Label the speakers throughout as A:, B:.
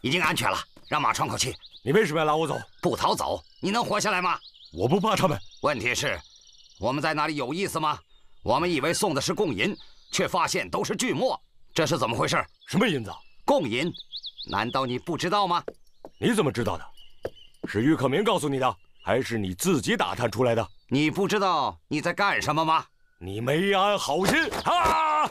A: 已经安全了，让马喘口气。
B: 你为什么要拉我走？
A: 不逃走，你能活下来吗？
B: 我不怕他们。
A: 问题是，我们在那里有意思吗？我们以为送的是贡银，却发现都是锯末，这是怎么回事？
B: 什么银子？
A: 贡银？难道你不知道吗？
B: 你怎么知道的？是玉克明告诉你的，还是你自己打探出来的？
A: 你不知道你在干什么吗？
B: 你没安好心啊！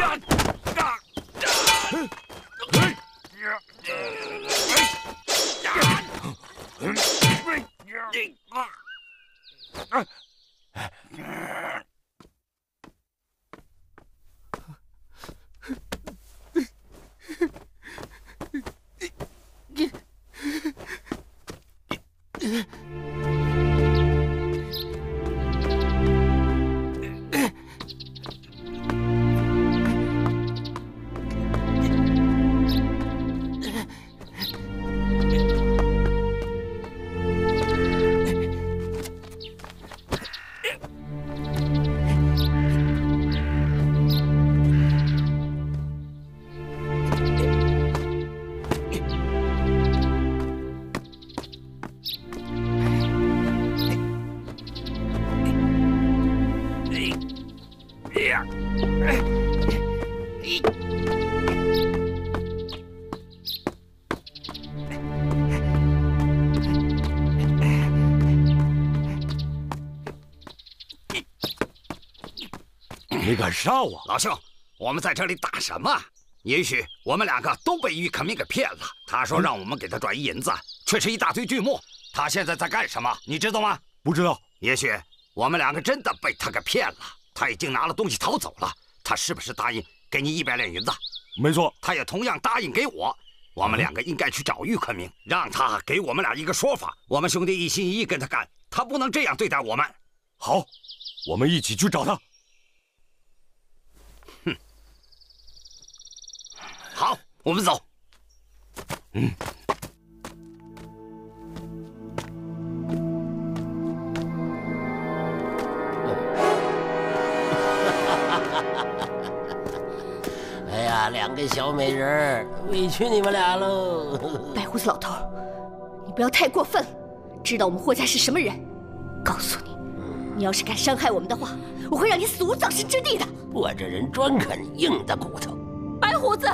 B: 敢杀我，
A: 老兄？我们在这里打什么？也许我们两个都被玉可明给骗了。他说让我们给他转移银子，却是一大堆锯木。他现在在干什么？你知道吗？
B: 不知道。
A: 也许我们两个真的被他给骗了。他已经拿了东西逃走了。他是不是答应给你一百两银子？
B: 没错。
A: 他也同样答应给我。我们两个应该去找玉可明，让他给我们俩一个说法。我们兄弟一心一意跟他干，他不能这样对待我们。
B: 好，我们一起去找他。
A: 好，我们走。嗯。
C: 哎呀，两个小美人委屈你们俩喽！
D: 白胡子老头，你不要太过分了。知道我们霍家是什么人？告诉你，你要是敢伤害我们的话，我会让你死无葬身之地的。
C: 我这人专啃硬的骨头。
D: 白胡子，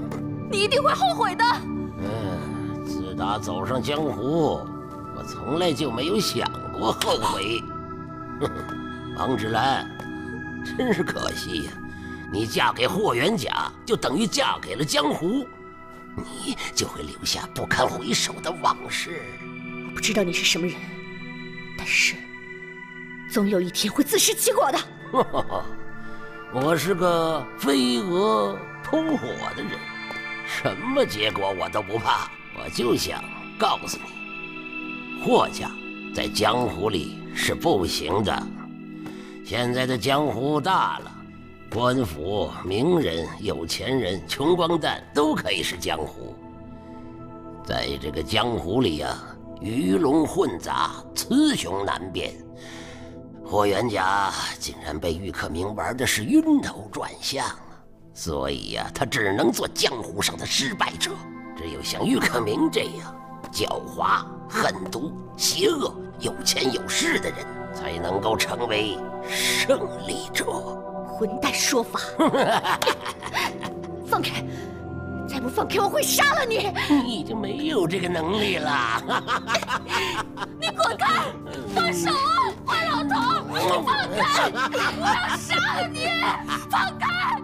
D: 你一定会后悔的。
C: 嗯，自打走上江湖，我从来就没有想过后悔。王芷兰，真是可惜呀！你嫁给霍元甲，就等于嫁给了江湖，你就会留下不堪回首的往事。
D: 我不知道你是什么人，但是总有一天会自食其果的。
C: 我是个飞蛾扑火的人，什么结果我都不怕。我就想告诉你，霍家在江湖里是不行的。现在的江湖大了。官府、名人、有钱人、穷光蛋都可以是江湖。在这个江湖里呀，鱼龙混杂，雌雄难辨。霍元甲竟然被玉克明玩的是晕头转向，所以呀，他只能做江湖上的失败者。只有像郁克明这样狡猾、狠毒、邪恶、有钱有势的人，才能够成为胜利者。
D: 混蛋说法！放开！再不放开，我会杀了你！
C: 你已经没有这个能力了！
D: 你滚开！放手啊，坏老头！你放开！我要杀了你！放开！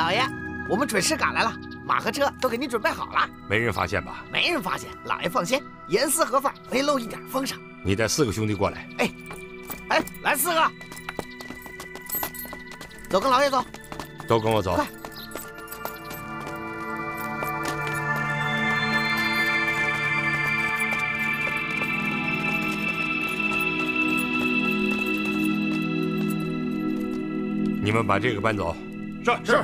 E: 老爷，我们准时赶来了，马和车都给您准备好了。
B: 没人发现吧？
E: 没人发现，老爷放心，严丝合缝，没漏一点风声。
F: 你带四个兄弟过来。
E: 哎，哎，来四个，走，跟老爷走。
F: 都跟我走。
E: 快
F: 你们把这个搬走。
B: 是是。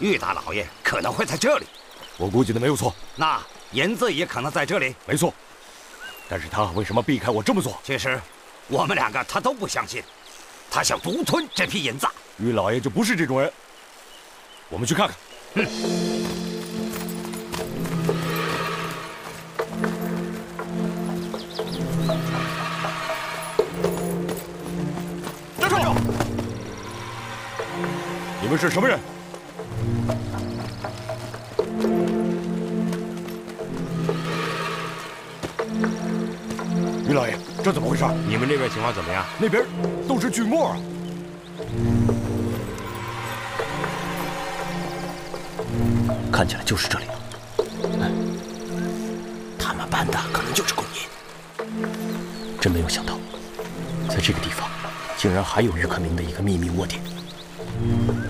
A: 玉大老爷可能会在这里？
B: 我估计的没有错，
A: 那银子也可能在这里。
B: 没错。但是他为什么避开我这么做？
A: 其实，我们两个他都不相信，他想独吞这批银子。
B: 玉老爷就不是这种人。我们去看看。站住！你们是什么人？回事？
F: 你们那边情况怎么样？
B: 那边都是锯末啊！
G: 看起来就是这里了。哎，他们搬的可能就是公银。真没有想到，在这个地方，竟然还有日克明的一个秘密窝点。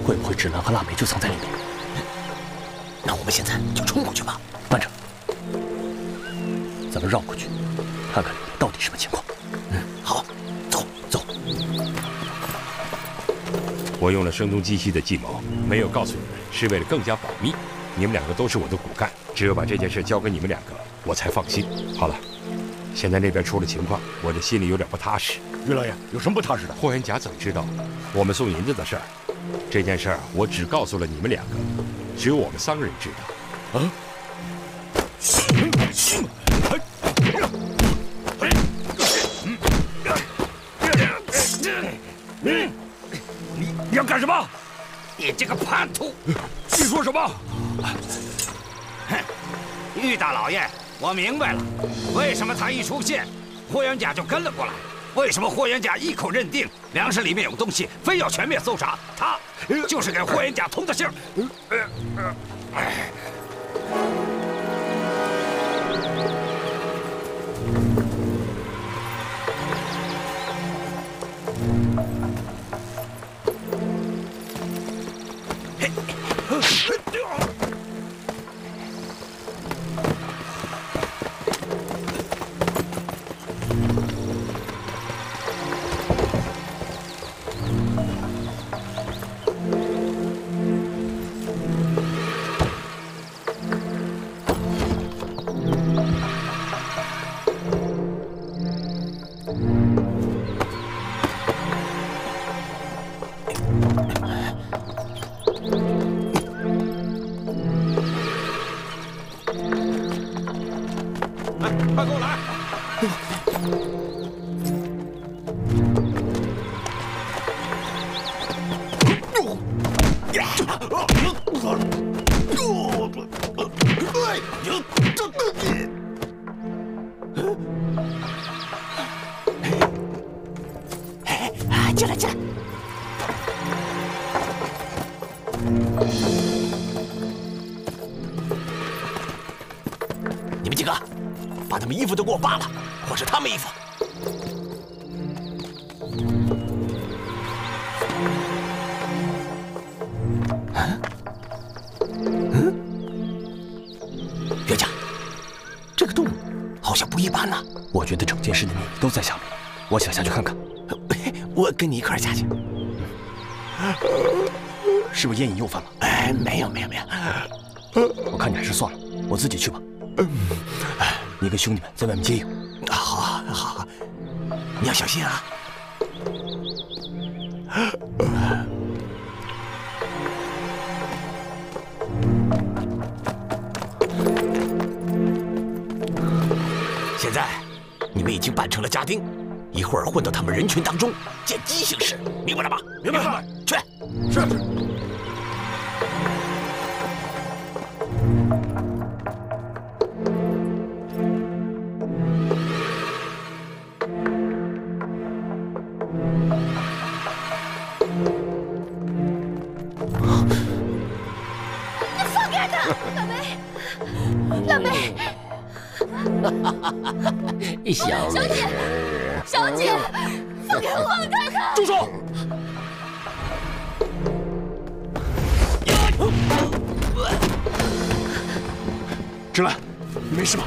G: 会不会芷兰和腊梅就藏在里面？那我们现在就冲过去吧。慢着，咱们绕过去，看看里面到底什么情况。
F: 我用了声东击西的计谋，没有告诉你们，是为了更加保密。你们两个都是我的骨干，只有把这件事交给你们两个，我才放心。好了，现在那边出了情况，我这心里有点不踏实。
B: 于老爷，有什么不踏实的？
F: 霍元甲怎么知道我们送银子的事儿？这件事儿我只告诉了你们两个，只有我们三个人知道。
B: 啊！
A: 这个叛徒！
B: 你说什么？
A: 哼，玉大老爷，我明白了，为什么他一出现，霍元甲就跟了过来？为什么霍元甲一口认定粮食里面有东西，非要全面搜查？他就是给霍元甲通的信儿。哎。
G: 几个，把他们衣服都给我扒了，换上他们衣服。嗯？嗯？岳家，这个洞好像不一般呐。我觉得整件事的秘密都在下面，我想下去看看。我跟你一块下去。是不是烟瘾又犯了？哎，没有没有没有。我看你还是算了，我自己去吧。你跟兄弟们在外面接应。好啊，好好，你要小心啊。现在你们已经扮成了家丁，一会儿混到他们人群当中，见机行事，明白了吗？
B: 明白。
G: 去。
B: 是是。
H: 腊梅，
C: 小美人儿，
H: 小姐，放开我，放开他！
B: 住手！
D: 芷兰，你没事吧？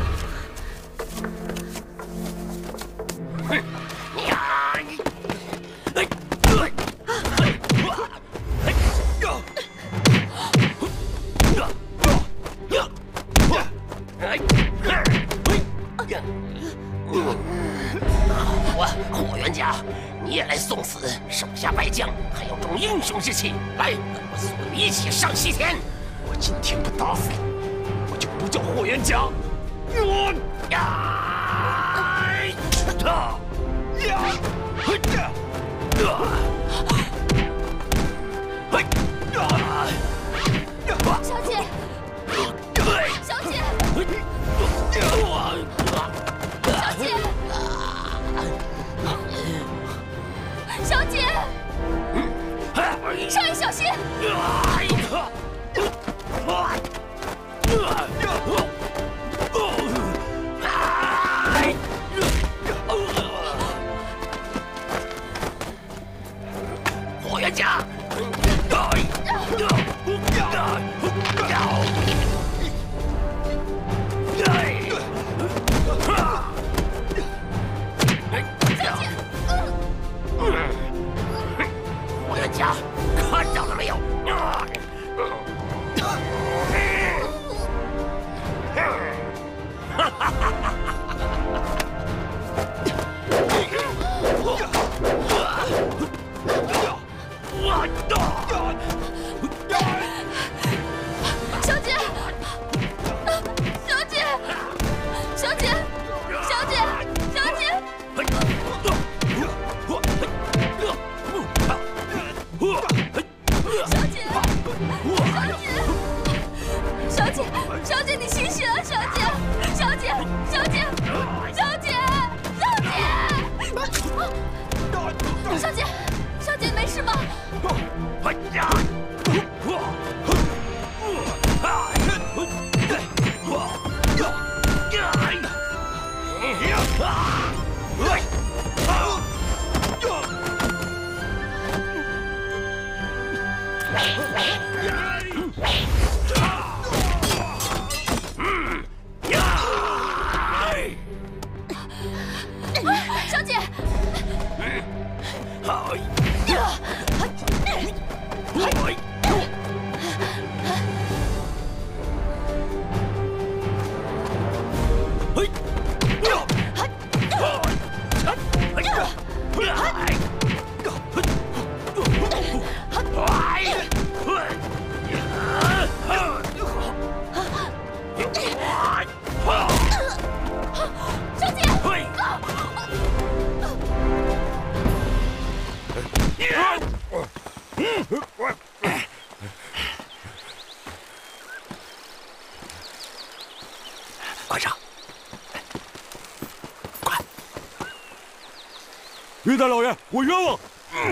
B: 大老爷，我冤枉！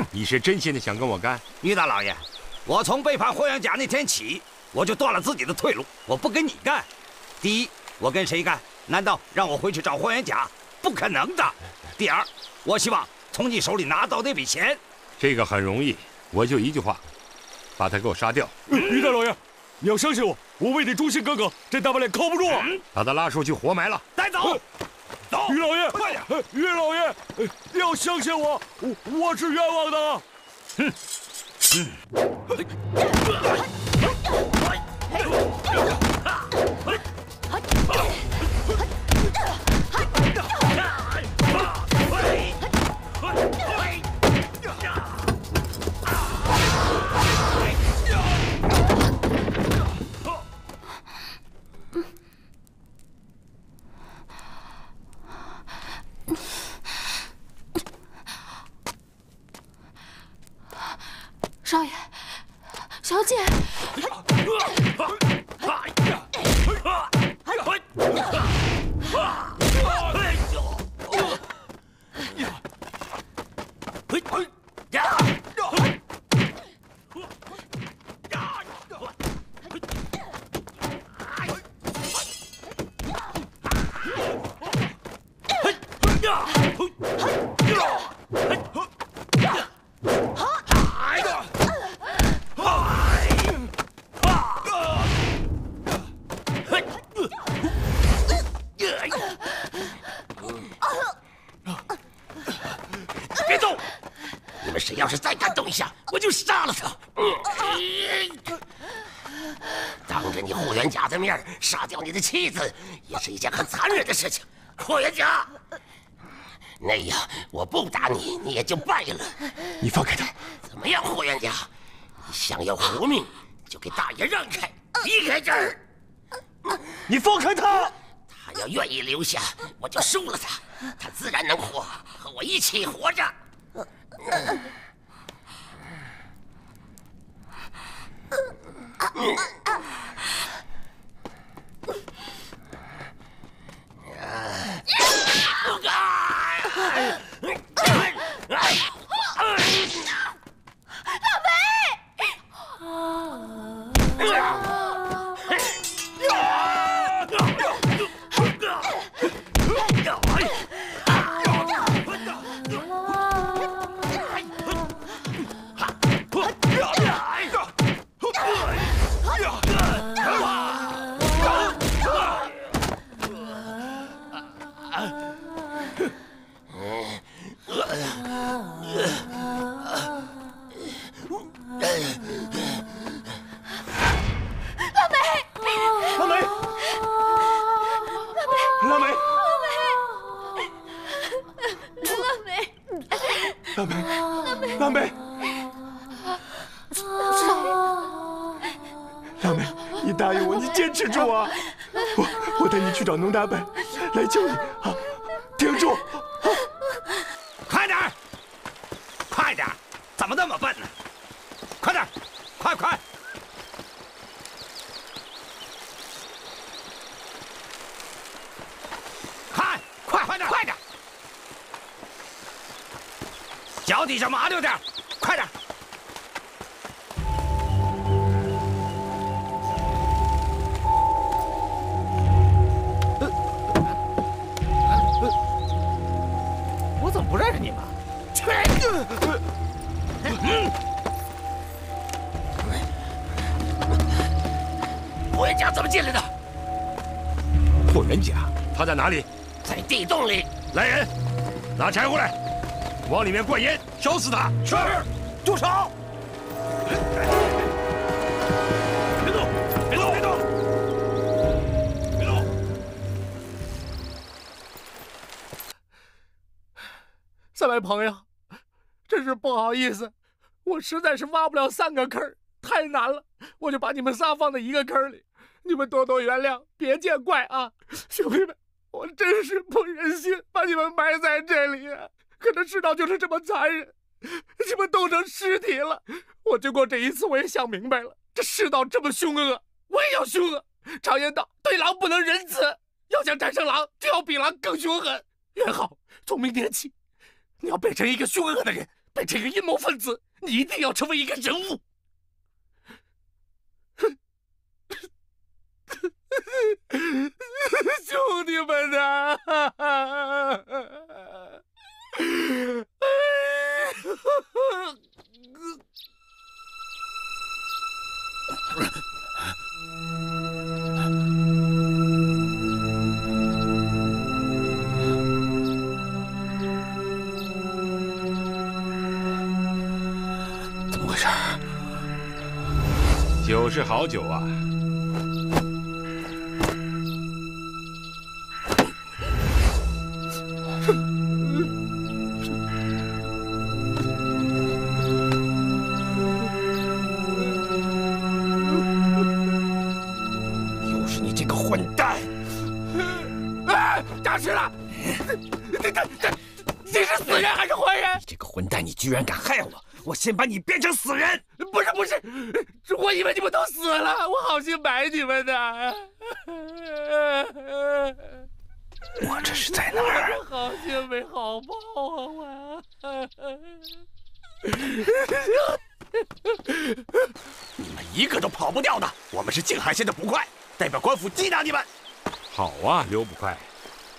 F: 你是真心的想跟我干？
A: 于大老爷，我从背叛霍元甲那天起，我就断了自己的退路，我不跟你干。第一，我跟谁干？难道让我回去找霍元甲？不可能的。第二，我希望从你手里拿到那笔钱。
F: 这个很容易，我就一句话，把他给我杀掉，
B: 于大老爷，你要相信我，我为你忠心耿耿，这大半脸靠不住。
F: 把他拉出去活埋了。
A: 带走，走，
B: 于老爷，
A: 快点！
B: 呃岳老爷，呃要相信我，我我是冤枉的。
H: 少
C: 了他。当着你霍元甲的面杀掉你的妻子，也是一件很残忍的事情。霍元甲，那样我不打你，你也就败了。
F: 你放开他！
C: 怎么样，霍元甲？你想要活命，就给大爷让开，离开这儿。
F: 你放开他！
C: 他要愿意留下，我就收了他，他自然能活，和我一起活着。
B: 腊梅，我我带你去找农大伯来救你。
F: 哪里？
C: 在地洞里。
F: 来人，拿柴火来，往里面灌烟，烧死他！
A: 是，住手！
F: 别动！别动！别动！别动！
I: 三位朋友，真是不好意思，我实在是挖不了三个坑，太难了，我就把你们仨放在一个坑里，你们多多原谅，别见怪啊，兄弟们，我真是不忍心把你们埋在这里啊，可这世道就是这么残忍，你们都成尸体了。我经过这一次，我也想明白了，这世道这么凶恶，我也要凶恶。常言道，对狼不能仁慈，要想战胜狼，就要比狼更凶狠。元昊，从明天起。你要变成一个凶恶的人，变成一个阴谋分子，你一定要成为一个人物。兄弟们呐！
E: 怎么回事？
F: 酒是好酒啊，
E: 居然敢害我！我先把你变成死人！
I: 不是不是，我以为你们都死了，我好心埋你们的。
E: 我这是在哪儿？
I: 好心没好报啊！我。
E: 你们一个都跑不掉的！我们是静海县的捕快，代表官府缉拿你们。
F: 好啊，刘捕快，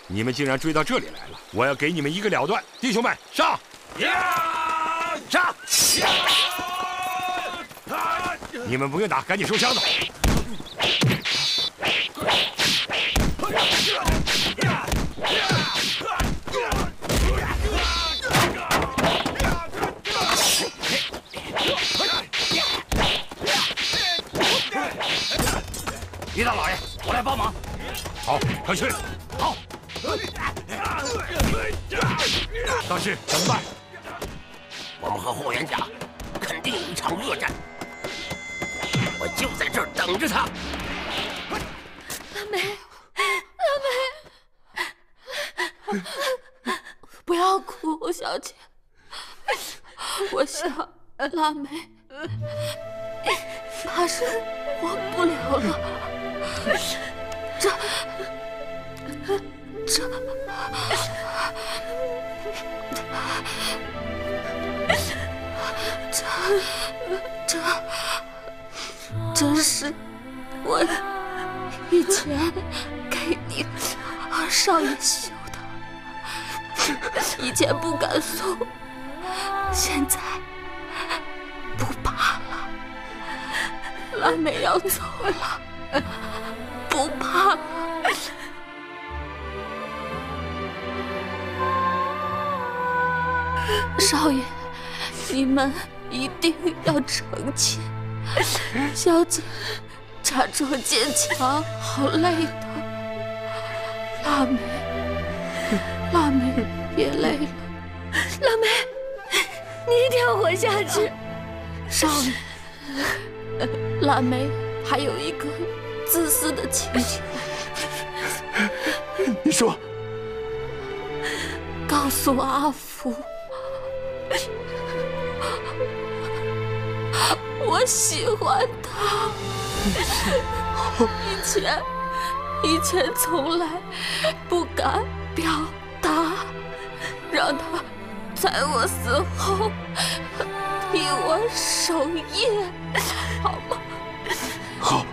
F: 你们竟然追到这里来了，我要给你们一个了断！弟兄们，上！
A: 呀！
E: 杀！
F: 你们不用打，赶紧收箱子。
A: 李大老爷，我来帮忙。
F: 好，快去。
A: 好。
F: 大师，怎么办？
C: 霍元甲肯定有一场恶战，我就在这儿等着他。
D: 腊梅，腊梅，不要哭，小姐。我想腊梅怕是活不了了。这，这，这，这，是我以前给你二少爷绣的，以前不敢送。现在不怕了，腊梅要走了，不怕了。少爷，你们一定要成亲。小姐假装坚强，好累的。腊梅，腊梅，别累了。腊梅。你一定要活下去，少爷。腊梅还有一个自私的请求。
B: 你说。
D: 告诉阿福，我喜欢他。以前，以前从来不敢表达，让他。在我死后替我守夜，好吗？
B: 好，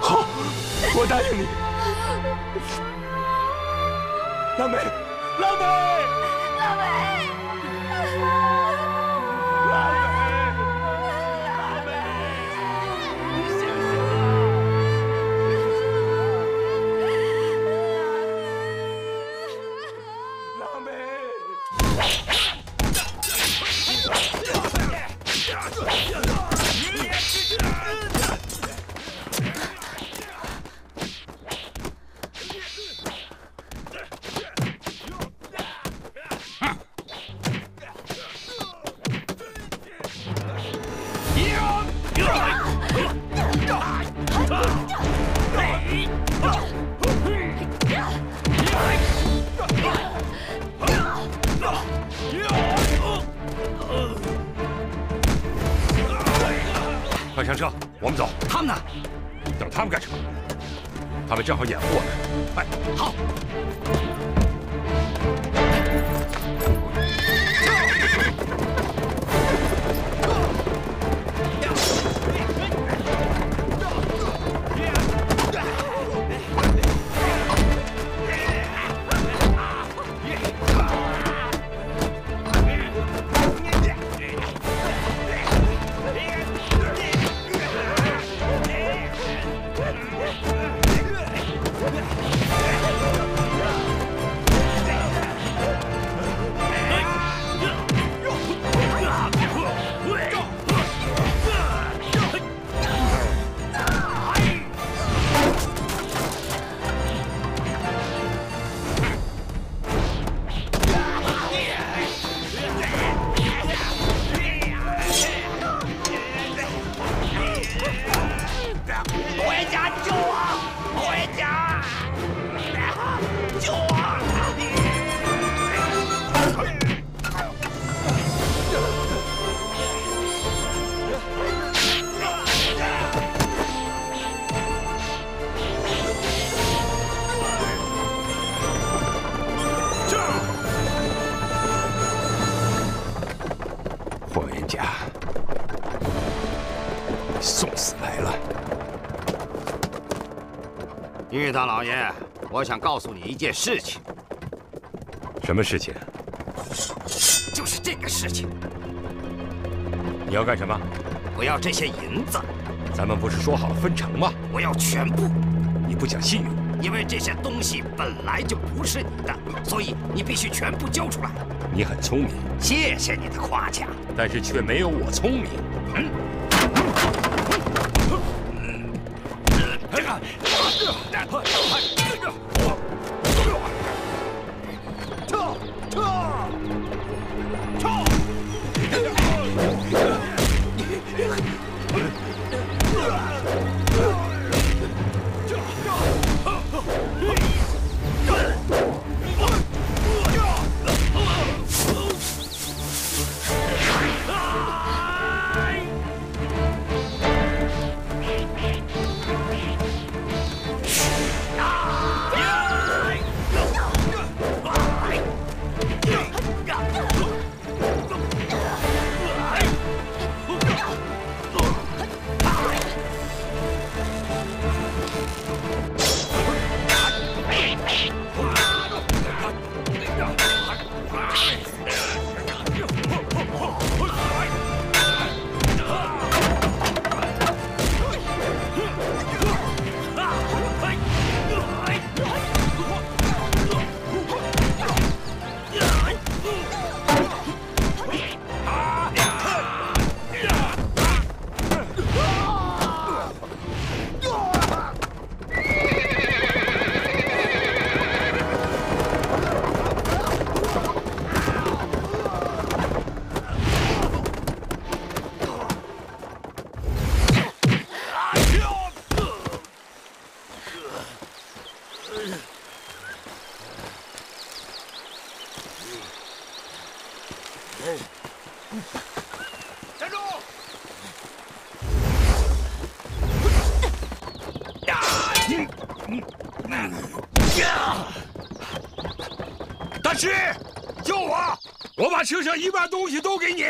B: 好，我答应你。腊梅，腊梅，
D: 腊梅。
F: 正好
A: 也大老爷，我想告诉你一件事情。
F: 什么事情？
A: 就是这个事情。
F: 你要干什么？
A: 我要这些银子。
F: 咱们不是说好了分成吗？
A: 我要全部。
F: 你不讲信用。
A: 因为这些东西本来就不是你的，所以你必须全部交出来。
F: 你很聪明，
A: 谢谢你的夸奖，
F: 但是却没有我聪明。车上一半东西都给你。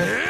E: Yeah.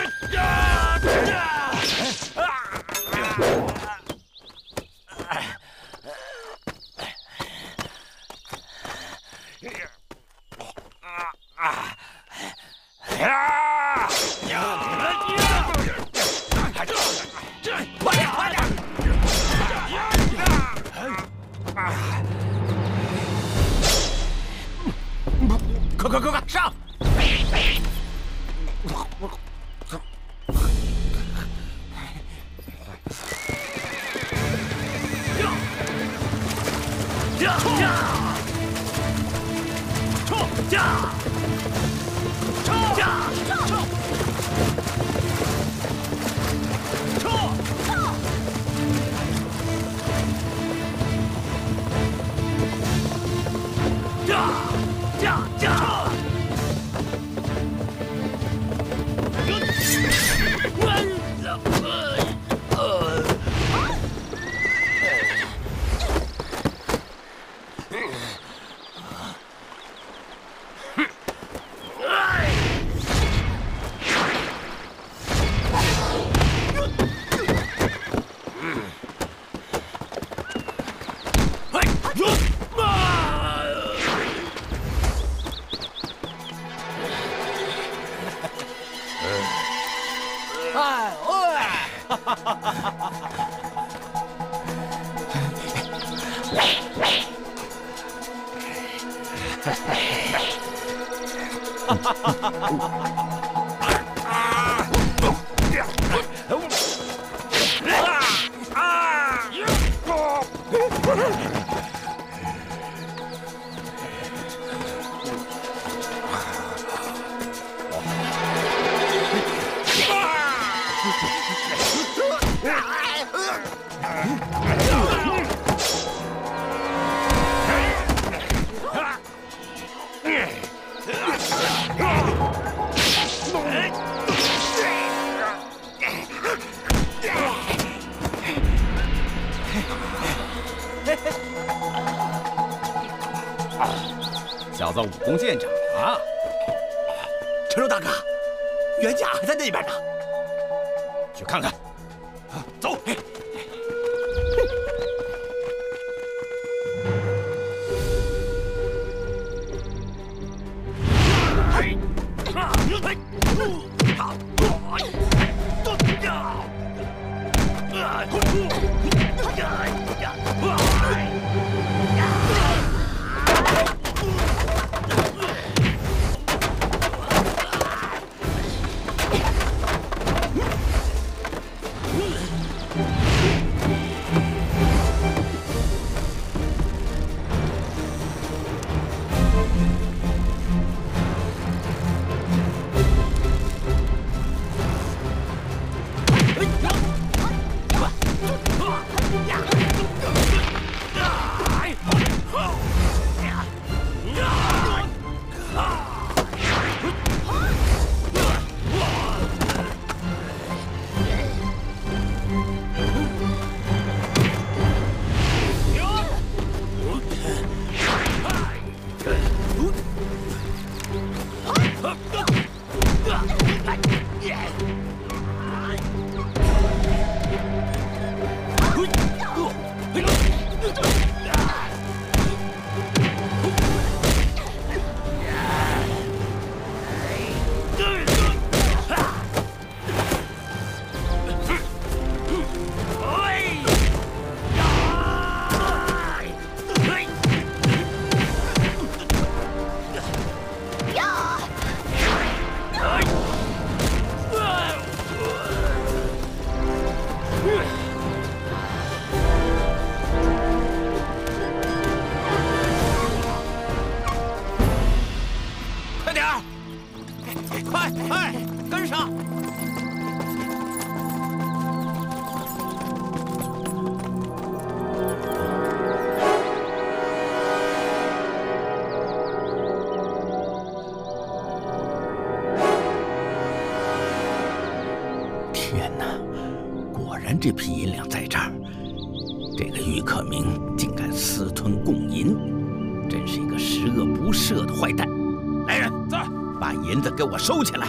E: 我
J: 收起来！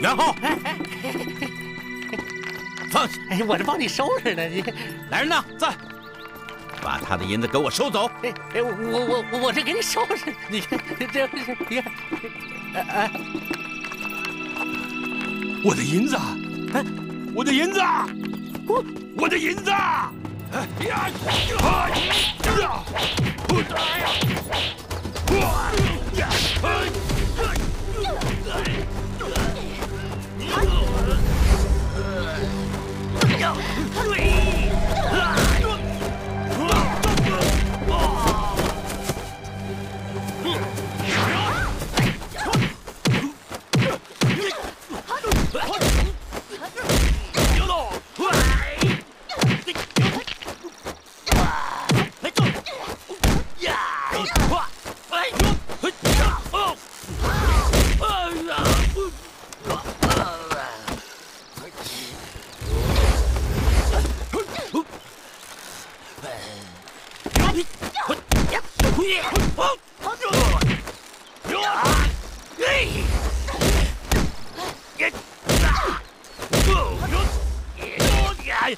J: 元昊，放
E: 放下！
I: 哎，我这帮你收拾呢，你
E: 来人呐，在，把他的银子给我收走！
I: 哎哎，我我我我这给你收拾，你看这不是你看，哎哎，
F: 我的银子，哎，我的银子，我我的银子！哎呀！啊！呀！不打呀！Here!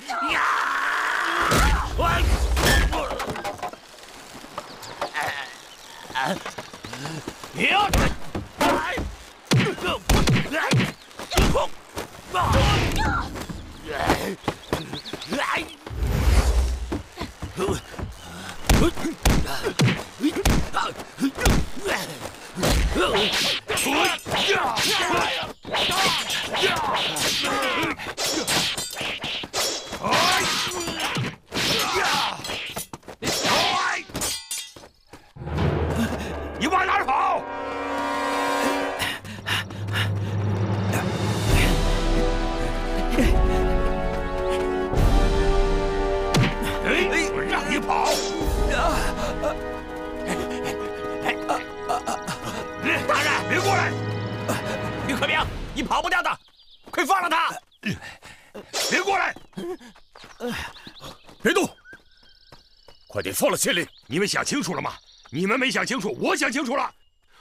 F: 你们想清楚了吗？你们没想清楚，我想清楚了。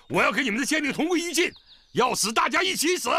F: 我要跟你们的先令同归于尽，要死大家一起死。